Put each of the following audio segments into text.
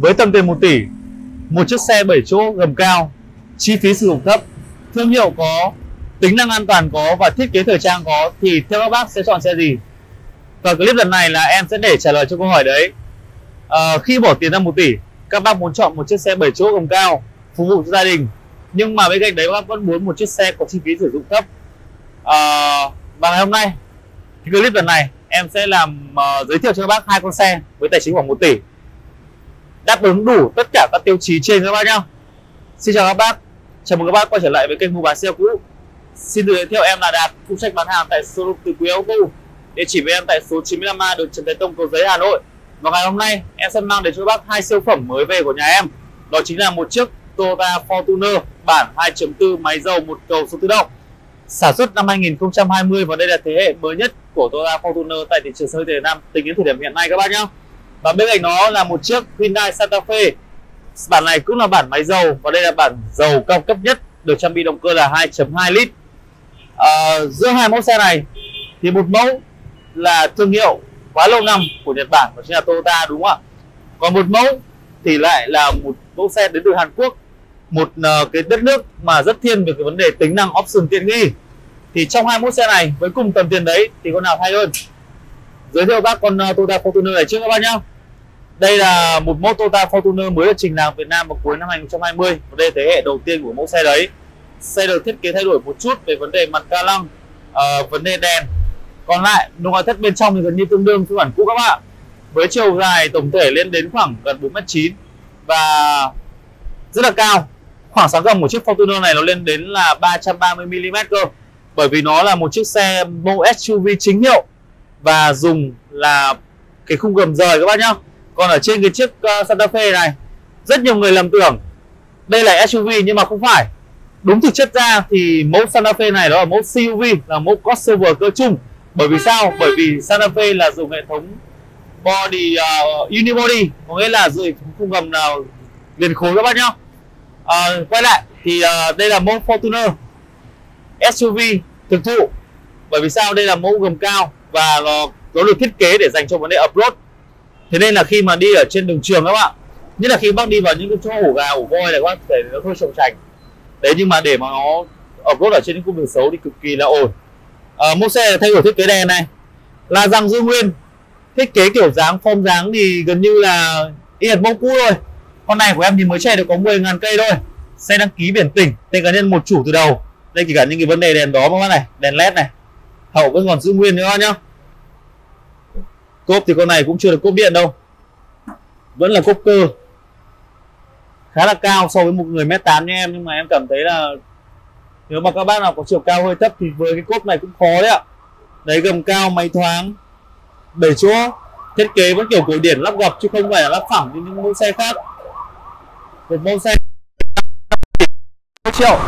với tầm tiền 1 tỷ một chiếc xe 7 chỗ gầm cao chi phí sử dụng thấp thương hiệu có tính năng an toàn có và thiết kế thời trang có thì theo các bác sẽ chọn xe gì? Và clip lần này là em sẽ để trả lời cho câu hỏi đấy. À, khi bỏ tiền ra 1 tỷ các bác muốn chọn một chiếc xe 7 chỗ gầm cao phục vụ cho gia đình nhưng mà bên cạnh đấy các bác vẫn muốn một chiếc xe có chi phí sử dụng thấp. À, và ngày hôm nay thì clip lần này em sẽ làm uh, giới thiệu cho các bác hai con xe với tài chính khoảng 1 tỷ đáp ứng đủ tất cả các tiêu chí trên các bác nhá. Xin chào các bác. Chào mừng các bác quay trở lại với kênh mua bán xe cũ. Xin được giới thiệu em là đạt, phụ trách bán hàng tại showroom từ quý ô tô địa chỉ với em tại số 95A đường Trần Thái Tông, cầu giấy, Hà Nội. Và ngày hôm nay, em sẽ mang đến cho các bác hai siêu phẩm mới về của nhà em. Đó chính là một chiếc Toyota Fortuner bản 2.4 máy dầu một cầu số tự động. Sản xuất năm 2020 và đây là thế hệ mới nhất của Toyota Fortuner tại thị trường xe Việt Nam tính đến thời điểm hiện nay các bác nhé và bên cạnh nó là một chiếc Hyundai Santa Fe. Bản này cũng là bản máy dầu và đây là bản dầu cao cấp nhất được trang bị động cơ là 2.2 lít. À, giữa hai mẫu xe này thì một mẫu là thương hiệu quá lâu năm của Nhật Bản đó chính là Toyota đúng không ạ? Còn một mẫu thì lại là một mẫu xe đến từ Hàn Quốc một uh, cái đất nước mà rất thiên về cái vấn đề tính năng option tiện nghi. Thì trong hai mẫu xe này với cùng tầm tiền đấy thì con nào hay hơn? Giới thiệu các con uh, Toyota Fortuner này trước các bác nhá. Đây là một mẫu Toyota Fortuner mới được trình làng Việt Nam vào cuối năm 2020 và đây là thế hệ đầu tiên của mẫu xe đấy. Xe được thiết kế thay đổi một chút về vấn đề mặt ca lăng uh, vấn đề đèn. Còn lại nội thất bên trong thì gần như tương đương phiên bản cũ các bạn với chiều dài tổng thể lên đến khoảng gần 4m9 và rất là cao. Khoảng sáng gầm của chiếc Fortuner này nó lên đến là 330mm cơ. Bởi vì nó là một chiếc xe mẫu SUV chính hiệu và dùng là cái khung gầm rời các bác nhá. Còn ở trên cái chiếc uh, Santa Fe này rất nhiều người lầm tưởng đây là SUV nhưng mà không phải. Đúng thực chất ra thì mẫu Santa Fe này đó là mẫu CUV là mẫu crossover cơ chung. Bởi vì sao? Bởi vì Santa Fe là dùng hệ thống body uh, unibody có nghĩa là dùng khung gầm nào liền khối các bác nhá. Uh, quay lại thì uh, đây là mẫu Fortuner SUV thực thụ bởi vì sao? Đây là mẫu gầm cao và nó, nó được thiết kế để dành cho vấn đề upload thế nên là khi mà đi ở trên đường trường các bạn nhất là khi bác đi vào những cái chỗ ổ gà ổ voi này các bác thể nó hơi trồng trành. Đấy nhưng mà để mà nó upload ở trên những cung đường xấu thì cực kỳ là ổn. À, mẫu xe thay đổi thiết kế đèn này. Là rằng giữ nguyên. Thiết kế kiểu dáng form dáng thì gần như là y hệt mẫu cũ thôi. Con này của em thì mới chạy được có 10.000 cây thôi. Xe đăng ký biển tỉnh tên cá nhân một chủ từ đầu. Đây chỉ cả những cái vấn đề đèn đó các này đèn led này hậu vẫn còn giữ nguyên nữa nhá. Cốp thì con này cũng chưa được cốp điện đâu. Vẫn là cốp cơ. Khá là cao so với một người mét tám như em, nhưng mà em cảm thấy là nếu mà các bác nào có chiều cao hơi thấp thì với cái cốp này cũng khó đấy ạ. Đấy, gầm cao, máy thoáng bảy chỗ thiết kế vẫn kiểu cổ điển lắp gập chứ không phải là lắp phẳng như những mẫu xe khác. Một mẫu xe triệu.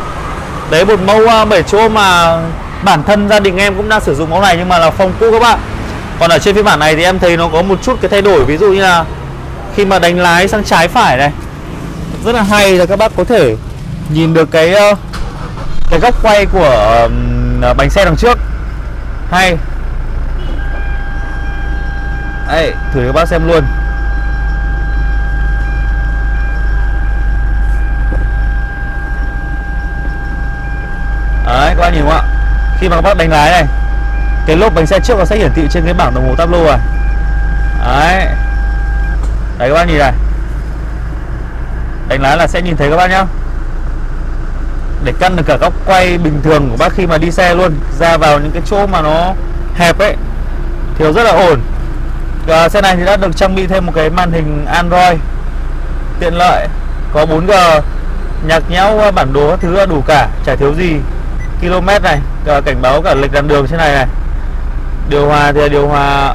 Đấy, một mẫu à, 7 chỗ mà bản thân gia đình em cũng đang sử dụng mẫu này nhưng mà là phong cũ các bạn. Còn ở trên phiên bản này thì em thấy nó có một chút cái thay đổi. Ví dụ như là khi mà đánh lái sang trái phải này rất là hay là các bác có thể nhìn được cái ờ, cái góc quay của ờ, bánh xe đằng trước. Hay. Đây thử cho bác xem luôn. Đấy, các bác nhìn không ạ? Khi mà các bác đánh lái này, Cái lốp bánh xe trước nó sẽ hiển thị trên cái bảng đồng hồ tablo này Đấy. Đấy, các bác nhìn này. Đánh lái là sẽ nhìn thấy các bác nhá. Để căn được cả góc quay bình thường của bác khi mà đi xe luôn, Ra vào những cái chỗ mà nó hẹp ấy, Thì nó rất là ổn. Và xe này thì đã được trang bị thêm một cái màn hình Android tiện lợi, có 4G nhạc nhẽo, bản đồ các thứ đủ cả, chả thiếu gì km này. Cả cảnh báo cả lệch làn đường trên này này. Điều hòa thì là điều hòa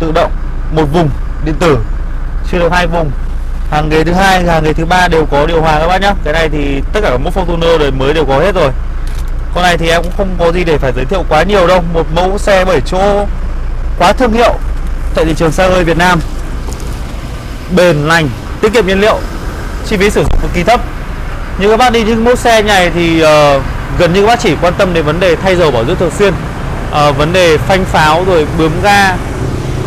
tự động một vùng điện tử chưa được hai vùng. Hàng ghế thứ hai, hàng ghế thứ ba đều có điều hòa các bác nhá. Cái này thì tất cả các mẫu Fortuner đời mới đều có hết rồi. Con này thì em cũng không có gì để phải giới thiệu quá nhiều đâu. Một mẫu xe 7 chỗ, quá thương hiệu tại thị trường xe hơi Việt Nam. Bền lành, tiết kiệm nhiên liệu, chi phí sử dụng cực kỳ thấp như các bác đi những mẫu xe này thì uh, gần như các bác chỉ quan tâm đến vấn đề thay dầu bảo dưỡng thường xuyên. Uh, vấn đề phanh pháo rồi bướm ga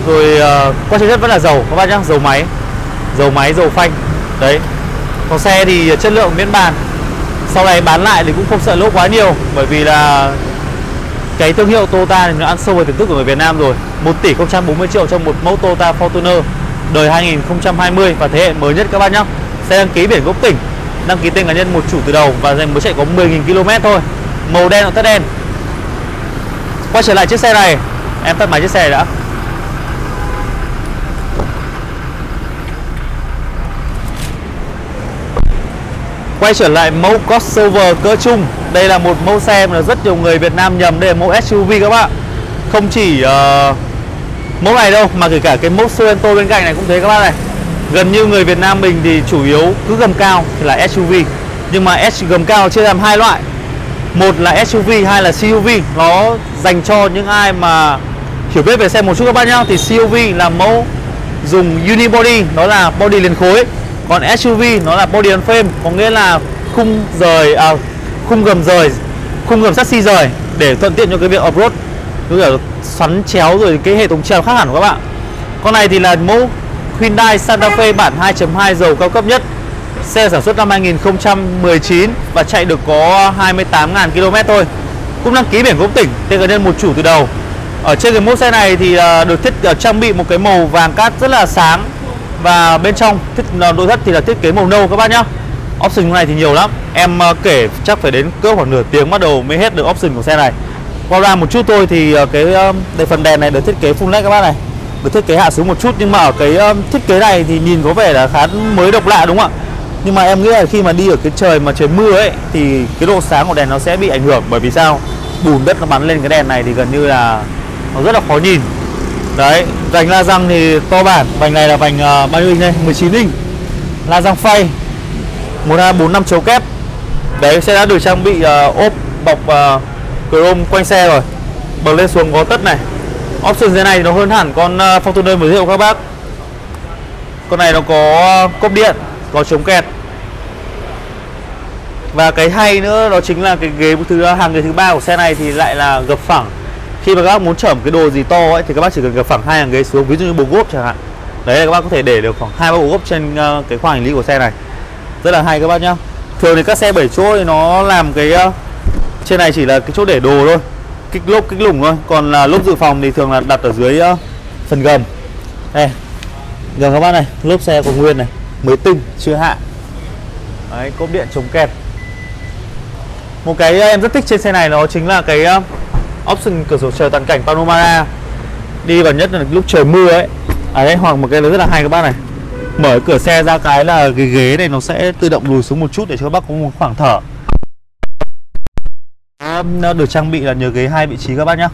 rồi ờ, uh, quan trọng nhất vẫn là dầu. Các bác nhá dầu máy. Dầu máy dầu phanh. Đấy. Còn xe thì chất lượng miễn bàn. Sau này bán lại thì cũng không sợ lỗ quá nhiều bởi vì là cái thương hiệu Toyota thì nó ăn sâu vào tiềm thức của người Việt Nam rồi. 1 tỷ 040 triệu trong một mẫu Toyota Fortuner đời 2020 và thế hệ mới nhất các bạn nhé xe đăng ký biển gốc tỉnh đăng ký tên cá nhân một chủ từ đầu và mới chạy có 10.000 km thôi. Màu đen hoặc tất đen. Quay trở lại chiếc xe này. Em tắt máy chiếc xe đã. Quay trở lại mẫu crossover cỡ trung Đây là một mẫu xe mà rất nhiều người Việt Nam nhầm. Đây là mẫu SUV các bạn. Không chỉ uh, mẫu này đâu Mà kể cả cái mẫu Sorento bên cạnh này cũng thế các bạn này. Gần như người Việt Nam mình thì chủ yếu cứ gầm cao thì là SUV Nhưng mà S gầm cao chia làm hai loại. Một là SUV, hai là CUV Nó dành cho những ai mà hiểu biết về xe một chút các bạn nhá. Thì CUV là mẫu dùng unibody Nó là body liền khối. Còn SUV nó là body on frame có nghĩa là khung rời à, khung gầm rời khung gầm sắt xi rời để thuận tiện cho cái việc off-road. Cứ kiểu xoắn chéo rồi cái hệ thống treo khác hẳn của các bạn. Con này thì là mẫu Hyundai Santa Fe bản 2.2 dầu cao cấp nhất. Xe sản xuất năm 2019 và chạy được có 28.000 km thôi. Cũng đăng ký biển gốc tỉnh tên cá nhân một chủ từ đầu. Ở trên cái mẫu xe này thì à, được thiết à, trang bị một cái màu vàng cát rất là sáng. Và bên trong thiết à, nội thất thì là thiết kế màu nâu các bác nhá. Option này thì nhiều lắm. Em kể chắc phải đến cỡ khoảng nửa tiếng bắt đầu mới hết được option của xe này. Qua ra một chút thôi thì cái phần đèn này được thiết kế full led các bác này được thiết kế hạ xuống một chút nhưng mà ở cái um, thiết kế này thì nhìn có vẻ là khá mới độc lạ đúng không ạ? Nhưng mà em nghĩ là khi mà đi ở cái trời mà trời mưa ấy thì cái độ sáng của đèn nó sẽ bị ảnh hưởng. Bởi vì sao? Bùn đất nó bắn lên cái đèn này thì gần như là nó rất là khó nhìn. Đấy, vành la răng thì to bản. Vành này là vành uh, bao nhiêu inch đây? 19 inch. La răng phay. 1245 chấu kép. Đấy, xe đã được trang bị uh, ốp bọc uh, chrome quanh xe rồi. Bật lên xuống có tất này. Option dưới này nó hơn hẳn con Fortuner mới hiệu các bác. Con này nó có cốp điện, Có chống kẹt. Và cái hay nữa đó chính là cái ghế thứ ờ, hàng ghế thứ ba của xe này thì lại là gập phẳng. Khi mà các bác muốn chở một cái đồ gì to ấy thì các bác chỉ cần gập phẳng hai hàng ghế xuống, ví dụ như bồ gốp chẳng hạn. Đấy là các bác có thể để được khoảng hai ba bộ gốp trên ờ, cái khoang hành lý của xe này. Rất là hay các bác nhá. Thường thì các xe 7 chỗ thì nó làm cái ờ, trên này chỉ là cái chỗ để đồ thôi kích lốp kích lủng thôi. Còn là lốp dự phòng thì thường là đặt ở dưới uh, phần gầm. Đây. Gầm các bác này lốp xe còn nguyên này mới tinh chưa hạ. Đấy cốp điện chống kẹt. Một cái em rất thích trên xe này nó chính là cái option cửa sổ trời toàn cảnh panorama đi vào nhất là lúc trời mưa ấy. À đấy hoặc một cái rất là hay các bác này. Mở cửa xe ra cái là cái ghế này nó sẽ tự động lùi xuống một chút để cho các bác có một khoảng thở được trang bị là nhờ ghế hai vị trí các bác nhá.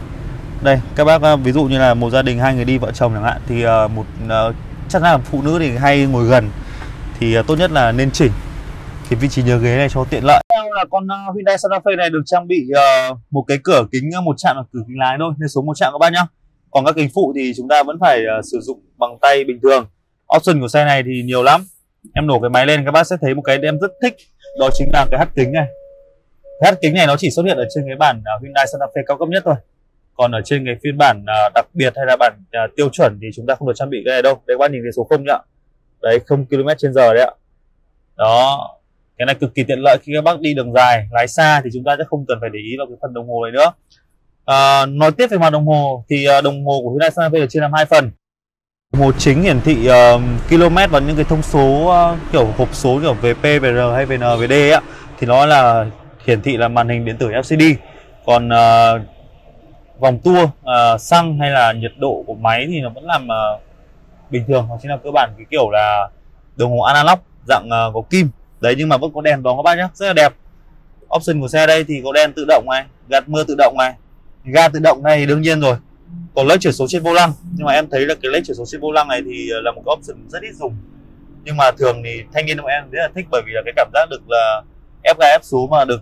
Đây, các bác à, ví dụ như là một gia đình, hai người đi, vợ chồng chẳng hạn, thì à, một à, chắc là phụ nữ thì hay ngồi gần. Thì tốt nhất là nên chỉnh cái vị trí nhớ ghế này cho tiện lợi. Theo là con Hyundai Santa Fe này được trang bị một cái cửa kính một chạm là cửa kính lái thôi, nên số một chạm các bác nhá. Còn các kính phụ thì chúng ta vẫn phải sử dụng bằng tay bình thường. Option của xe này thì nhiều lắm. Em nổ cái máy lên, các bác sẽ thấy một cái em rất thích, đó chính là cái hắt kính này cái kính này nó chỉ xuất hiện ở trên cái bản à, Hyundai Santa Fe cao cấp nhất thôi. Còn ở trên cái phiên bản à, đặc biệt hay là bản à, tiêu chuẩn thì chúng ta không được trang bị cái này đâu. Đây các bạn nhìn thấy số không nhá. Đấy không km trên giờ đấy ạ. Đó. Cái này cực kỳ tiện lợi khi các bác đi đường dài lái xa thì chúng ta sẽ không cần phải để ý vào cái phần đồng hồ này nữa. À, nói tiếp về mặt đồng hồ thì đồng hồ của Hyundai Santa Fe được chia làm hai phần. Đồng hồ chính hiển thị uh, km và những cái thông số uh, kiểu hộp số kiểu về P, về R hay về N, về D ấy, thì nó là hiển thị là màn hình điện tử LCD còn uh, vòng tua uh, xăng hay là nhiệt độ của máy thì nó vẫn làm uh, bình thường hoặc chính là cơ bản cái kiểu là đồng hồ analog dạng uh, có kim. Đấy nhưng mà vẫn có đèn đó các bác nhé rất là đẹp. Option của xe đây thì có đèn tự động này gạt mưa tự động này. Ga tự động này đương nhiên rồi. Còn lấy chuyển số trên vô lăng nhưng mà em thấy là cái lấy chuyển số trên vô lăng này thì là một cái option rất ít dùng. Nhưng mà thường thì thanh niên của em rất là thích bởi vì là cái cảm giác được là ép ga ép số mà được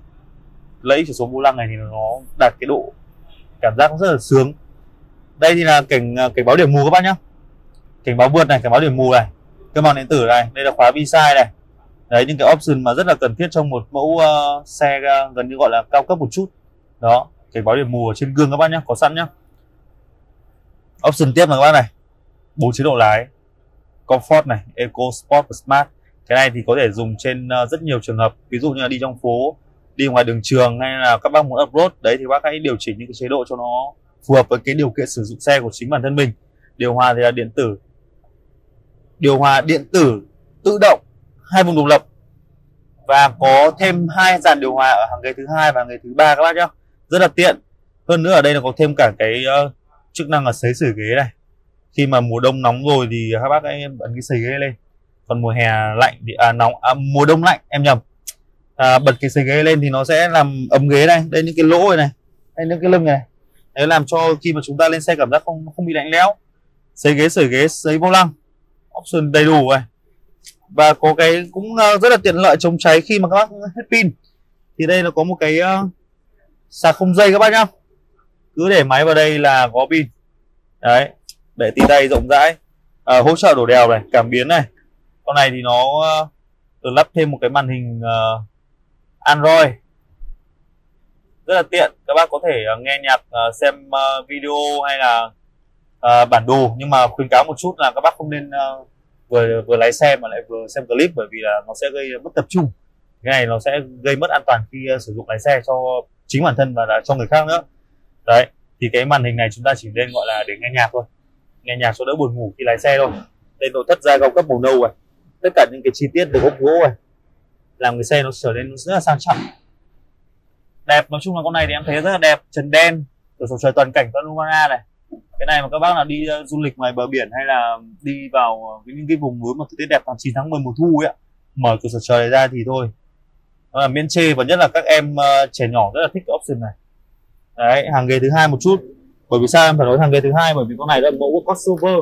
lấy chỉ số vô lăng này thì nó đạt cái độ cảm giác rất là sướng. Đây thì là cảnh à, cảnh báo điểm mù các bác nhá. Cảnh báo vượt này cảnh báo điểm mù này cơ bằng điện tử này đây là khóa bi sai này. Đấy những cái option mà rất là cần thiết trong một mẫu uh, xe uh, gần như gọi là cao cấp một chút. Đó cảnh báo điểm mù ở trên gương các bác nhá, có sẵn nhá. Option tiếp là các bác này bốn chế độ lái Comfort này Eco Sport và Smart. Cái này thì có thể dùng trên rất nhiều trường hợp. Ví dụ như là đi trong phố đi ngoài đường trường hay là các bác muốn upload đấy thì bác hãy điều chỉnh những cái chế độ cho nó phù hợp với cái điều kiện sử dụng xe của chính bản thân mình. Điều hòa thì là điện tử. Điều hòa điện tử tự động hai vùng độc lập. Và có thêm hai dàn điều hòa ở hàng ghế thứ hai và hàng ghế thứ ba các bác nhé rất là tiện. Hơn nữa ở đây là có thêm cả cái uh, chức năng là sấy sửa ghế này. Khi mà mùa đông nóng rồi thì các bác hãy bật cái sấy ghế lên. Còn mùa hè lạnh thì à, nóng à, mùa đông lạnh em nhầm à, bật cái sấy ghế lên thì nó sẽ làm ấm ghế này đây những cái lỗ này, này đây những cái lưng này đấy làm cho khi mà chúng ta lên xe cảm giác không không bị lạnh lẽo. Sấy ghế sưởi ghế sấy vô lăng. Option đầy đủ rồi. Và có cái cũng à, rất là tiện lợi chống cháy khi mà các bác hết pin. Thì đây là có một cái uh, sạc không dây các bác nhá. Cứ để máy vào đây là có pin. Đấy để tì tay rộng rãi. À, hỗ trợ đổ đèo này cảm biến này. Con này thì nó uh, được lắp thêm một cái màn hình uh, Android rất là tiện các bác có thể uh, nghe nhạc uh, xem uh, video hay là uh, bản đồ nhưng mà khuyến cáo một chút là các bác không nên uh, vừa vừa lái xe mà lại vừa xem clip bởi vì là nó sẽ gây mất tập trung. Cái này nó sẽ gây mất an toàn khi uh, sử dụng lái xe cho chính bản thân và là cho người khác nữa. Đấy thì cái màn hình này chúng ta chỉ nên gọi là để nghe nhạc thôi. Nghe nhạc cho đỡ buồn ngủ khi lái xe thôi. Đây nội thất da cao cấp màu nâu này. Tất cả những cái chi tiết từ gốc gỗ này làm cái xe nó trở nên rất là sang trọng. Đẹp nói chung là con này thì em thấy rất là đẹp. Trần đen cửa sổ trời toàn cảnh panorama này. Cái này mà các bác là đi uh, du lịch ngoài bờ biển hay là đi vào ờ, những cái vùng núi mà thời tiết đẹp tháng 9 tháng 10 mùa thu ấy mở cửa sổ trời ra thì thôi. Nó là miễn chê và nhất là các em uh, trẻ nhỏ rất là thích cái option này. Đấy hàng ghế thứ hai một chút. Bởi vì sao em phải nói hàng ghế thứ hai? Bởi vì con này là mẫu crossover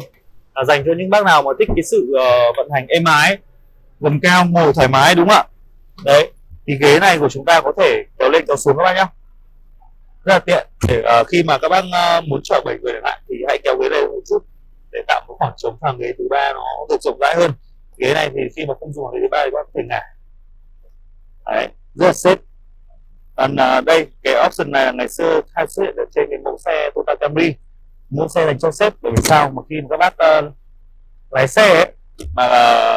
là dành cho những bác nào mà thích cái sự uh, vận hành êm ái gầm cao ngồi thoải mái đúng không ạ? Đấy thì ghế này của chúng ta có thể kéo lên kéo xuống các bác nhá. Rất là tiện để uh, khi mà các bác uh, muốn chở bảy người chẳng hạn thì hãy kéo ghế lên một chút để tạo một khoảng trống hàng ghế thứ ba nó được rộng rãi hơn. Ghế này thì khi mà không dùng hàng ghế thứ ba thì các bác có thể ngả. Đấy rất là xếp còn uh, đây cái option này là ngày xưa khai xuất ở trên cái mẫu xe Toyota Camry. Mẫu xe dành cho xếp bởi vì sao? Mà khi mà các bác uh, lái xe ấy, mà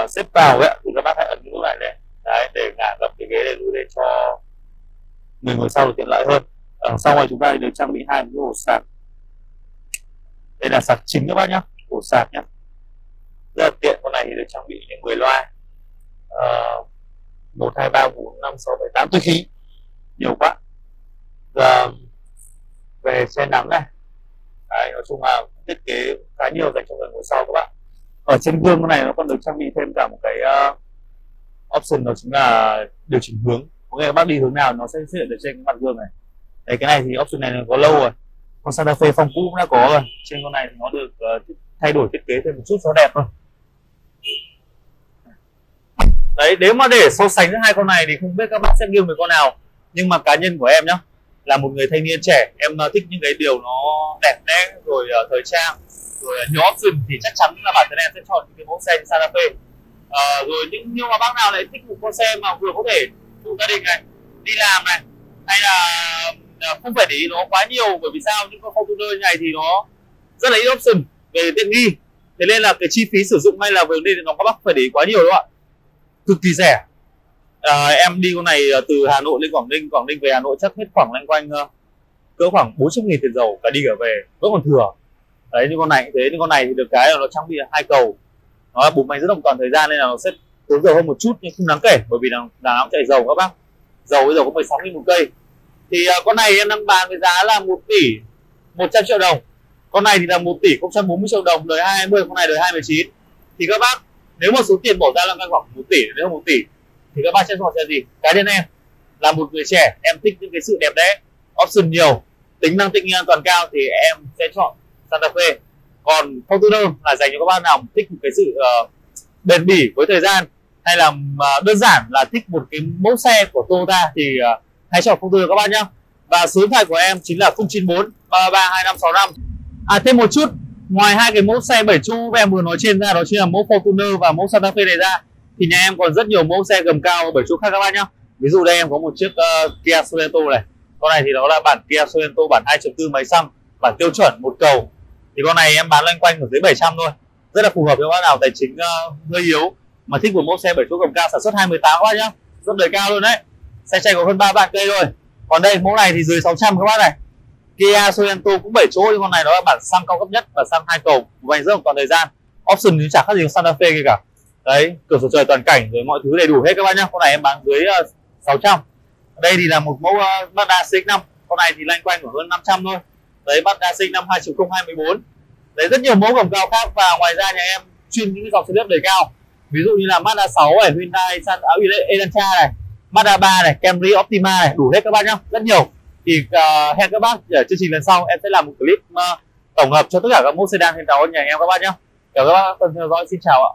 uh, xếp vào ấy thì các bác hãy ấn nút lại đây đấy để ngả gập cái ghế lên để cho người ngồi sau được tiện lợi hơn. Ở sau này chúng ta được trang bị hai cái ổ sạc. Đây là sạc chính các bác nhá ổ sạc nhá. Rất là tiện con này thì được trang bị những 10 loa. Một hai ba bốn năm sáu bảy tám túi khí. Nhiều quá. Và về xe nắng này. Đấy, nói chung là thiết kế khá nhiều dành cho người ngồi sau các bạn. Ở trên gương này nó còn được trang bị thêm cả một cái uh, option đó chính là điều chỉnh hướng. Có nghĩa là bác đi hướng nào nó sẽ xuất hiện ở trên mặt gương này. Đấy, cái này thì option này có lâu rồi. Con Santa Fe phong cũ cũng đã có rồi. Trên con này thì nó được uh, thay đổi thiết kế thêm một chút cho đẹp thôi. Đấy nếu mà để so sánh giữa hai con này thì không biết các bác sẽ nghiêng về con nào. Nhưng mà cá nhân của em nhá là một người thanh niên trẻ. Em ờ, thích những cái điều nó đẹp đẽ rồi uh, thời trang rồi uh, nhiều option thì chắc chắn là bản thân em sẽ chọn những cái mẫu xe như Santa Fe uh, rồi những nhưng mà bác nào lại thích một con xe mà vừa có thể phụ gia đình này đi làm này hay là ờ, không phải để ý nó quá nhiều bởi vì sao? Những con Fortuner này thì nó rất là ít option về tiện nghi. Thế nên là cái chi phí sử dụng hay là vấn đề nó các bác phải để ý quá nhiều đúng không ạ. Cực kỳ rẻ. À, em đi con này từ Hà Nội lên Quảng Ninh Quảng Ninh về Hà Nội chắc hết khoảng loanh quanh cỡ khoảng 400 nghìn tiền dầu cả đi cả về vẫn còn thừa. Đấy như con này cũng thế nhưng con này thì được cái là nó trang bị hai cầu nó là bù máy rất đồng toàn thời gian nên là nó sẽ tốn dầu hơn một chút nhưng không đáng kể bởi vì là đà nẵng chạy dầu các bác. Dầu bây giờ có 16 nghìn một cây. Thì uh, con này em đang bán với giá là 1 tỷ 100 triệu đồng. Con này thì là 1 tỷ 040 triệu đồng đời 20 con này đời 29 thì các bác nếu mà số tiền bỏ ra là khoảng 1 tỷ nếu 1 tỷ thì các bác sẽ chọn xe gì? Cá nhân em là một người trẻ em thích những cái sự đẹp đẽ option nhiều tính năng tiện nghi an toàn cao thì em sẽ chọn Santa Fe còn Fortuner là dành cho các bạn nào thích một cái sự uh, bền bỉ với thời gian hay là uh, đơn giản là thích một cái mẫu xe của Toyota thì uh, hãy chọn Fortuner các bạn nhé và số điện thoại của em chính là 094 33 2565 à thêm một chút ngoài hai cái mẫu xe 7 chỗ em vừa nói trên ra đó chính là mẫu Fortuner và mẫu Santa Fe này ra thì nhà em còn rất nhiều mẫu xe gầm cao bảy chỗ khác các bạn nhé ví dụ đây em có một chiếc uh, Kia Sorento này. Con này thì nó là bản Kia Sorento bản 2.4 máy xăng bản tiêu chuẩn một cầu thì con này em bán loanh quanh ở dưới 700 thôi. Rất là phù hợp với các bác nào tài chính uh, hơi yếu mà thích một mẫu xe 7 chỗ cầm cao sản xuất 2018 các bác nhá. Rất đời cao luôn đấy. Xe chạy có hơn 3 vạn cây rồi còn đây mẫu này thì dưới 600 các bác này. Kia Sorento cũng 7 chỗ nhưng con này nó là bản xăng cao cấp nhất và xăng hai cầu. Vành rất toàn thời gian. Option thì chả khác gì Santa Fe kia cả. Đấy cửa sổ trời toàn cảnh rồi mọi thứ đầy đủ hết các bác nhá. Con này em bán dưới ờ, uh, 600 đây thì là một mẫu uh, Mazda CX-5 con này thì lanh quanh khoảng hơn 500 thôi đấy Mazda sinh năm 2024, đấy rất nhiều mẫu cổng cao khác và ngoài ra nhà em chuyên những dòng xe lướt đời cao. Ví dụ như là Mazda 6 này Hyundai San áo à, Elantra này Mazda 3 này Camry Optima này đủ hết các bác nhá rất nhiều. Thì uh, hẹn các bác ở chương trình lần sau em sẽ làm một clip uh, tổng hợp cho tất cả các mẫu sedan hiện có nhà em các bác nhé chào các bác theo dõi. Xin chào ạ.